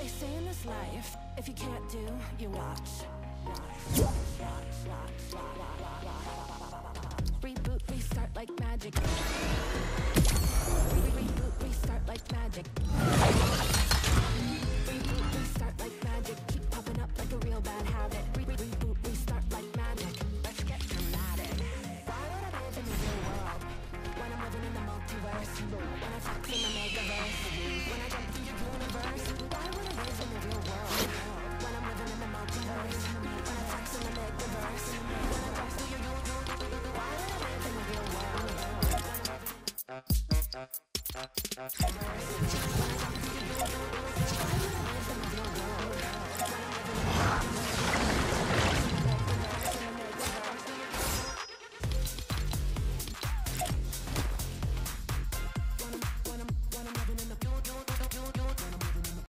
They say in this life, if you can't do, you watch. Reboot, restart like magic. Reboot, restart like magic. Reboot, restart like magic. Keep popping up like a real bad habit. Reboot, restart like magic. Let's get dramatic. Why would I in the real world when I'm living in the multiverse? When I talk to the megaverse. Uh, uh, uh.